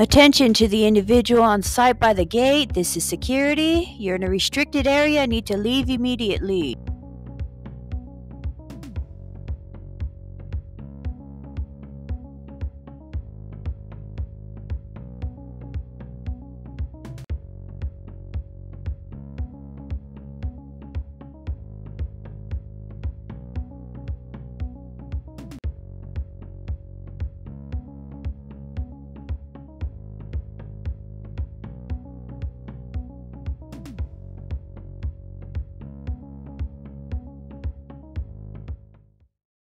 Attention to the individual on site by the gate. This is security. You're in a restricted area. Need to leave immediately.